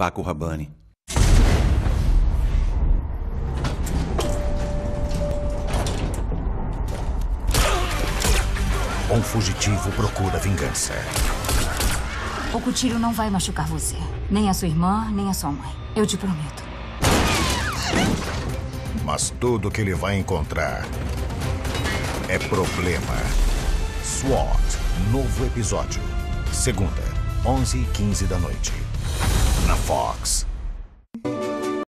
Paco Rabanne. Um fugitivo procura vingança. O cutilho não vai machucar você. Nem a sua irmã, nem a sua mãe. Eu te prometo. Mas tudo que ele vai encontrar é problema. SWAT, novo episódio. Segunda, 11 e 15 da noite. Fox.